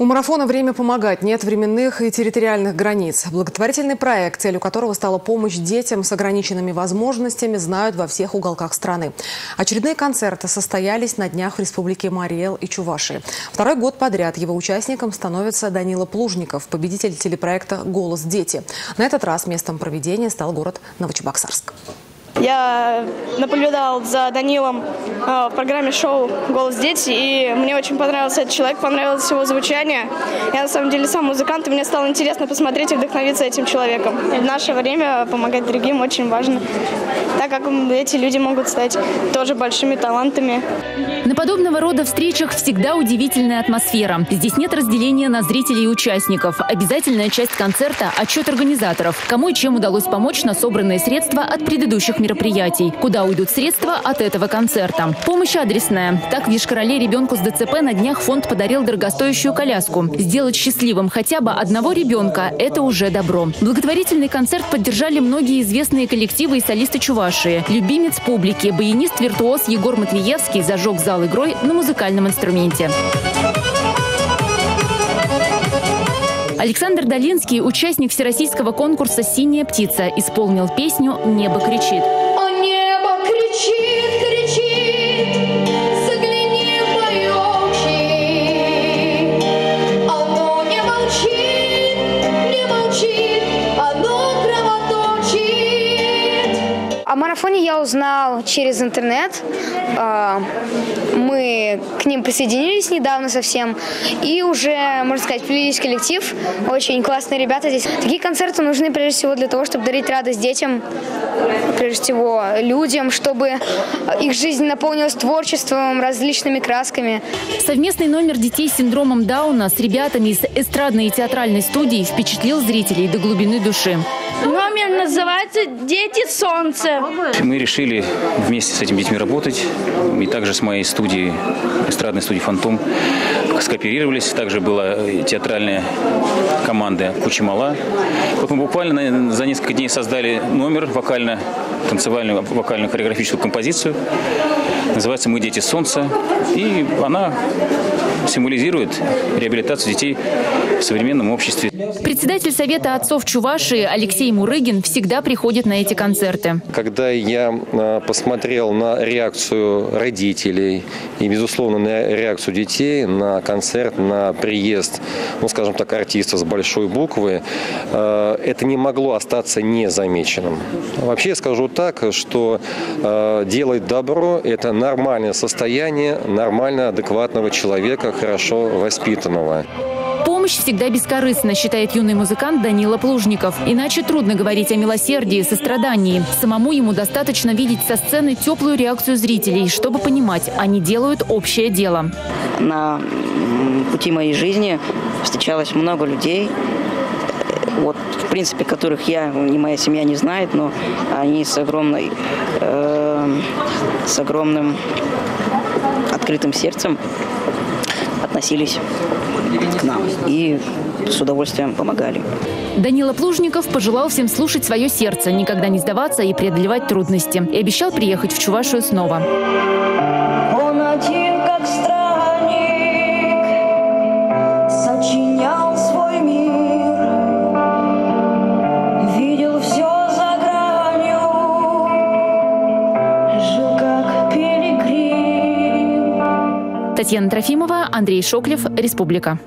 У марафона «Время помогать» нет временных и территориальных границ. Благотворительный проект, целью которого стала помощь детям с ограниченными возможностями, знают во всех уголках страны. Очередные концерты состоялись на днях в республике Мариэл и Чувашии. Второй год подряд его участником становится Данила Плужников, победитель телепроекта «Голос дети». На этот раз местом проведения стал город Новочебоксарск. Я наблюдал за Данилом э, в программе шоу «Голос дети», и мне очень понравился этот человек, понравилось его звучание. Я на самом деле сам музыкант, и мне стало интересно посмотреть и вдохновиться этим человеком. В наше время помогать другим очень важно, так как эти люди могут стать тоже большими талантами. На подобного рода встречах всегда удивительная атмосфера. Здесь нет разделения на зрителей и участников. Обязательная часть концерта – отчет организаторов, кому и чем удалось помочь на собранные средства от предыдущих мероприятий, куда уйдут средства от этого концерта. Помощь адресная. Так в Ешкарале ребенку с ДЦП на днях фонд подарил дорогостоящую коляску. Сделать счастливым хотя бы одного ребенка – это уже добро. Благотворительный концерт поддержали многие известные коллективы и солисты Чувашии. Любимец публики, баянист-виртуоз Егор Матвеевский зажег зал игрой на музыкальном инструменте. Александр Долинский, участник всероссийского конкурса «Синяя птица», исполнил песню «Небо кричит». Марафоне я узнал через интернет. А, Мы к ним присоединились недавно совсем. И уже, можно сказать, влились в коллектив. Очень классные ребята здесь. Такие концерты нужны прежде всего для того, чтобы дарить радость детям, прежде всего людям, чтобы их жизнь наполнилась творчеством, различными красками. Совместный номер детей с синдромом Дауна с ребятами из эстрадной и театральной студии впечатлил зрителей до глубины души. Номер называется «Дети солнца». Мы решили вместе с этими детьми работать. И также с моей студией, эстрадной студией «Фантом» скооперировались. Также была театральная команда «Кучемала». Вот мы буквально за несколько дней создали номер вокально-танцевальную, вокальную хореографическую композицию. Называется «Мы дети солнца». И она символизирует реабилитацию детей в современном обществе. Председатель Совета отцов Чувашии Алексей Мурыгин всегда приходит на эти концерты. Когда я э, посмотрел на реакцию родителей и, безусловно, на реакцию детей на концерт, на приезд, ну, скажем так, артиста с большой буквы, э, это не могло остаться незамеченным. Вообще скажу так, что э, делать добро – это нормальное состояние нормально адекватного человека, хорошо воспитанного. Помощь всегда бескорыстна, считает юный музыкант Данила Плужников. Иначе трудно говорить о милосердии, сострадании. Самому ему достаточно видеть со сцены теплую реакцию зрителей, чтобы понимать, они делают общее дело. на пути моей жизни встречалось много людей, вот, в принципе, которых я, ни моя семья не знает, но они с огромной, э, с огромным открытым сердцем относились к нам и с удовольствием помогали. Данила Плужников пожелал всем слушать свое сердце, никогда не сдаваться и преодолевать трудности. И обещал приехать в Чувашию снова. Он один, как странник, Татьяна Трофимова, Андрей Шоклев, Республика.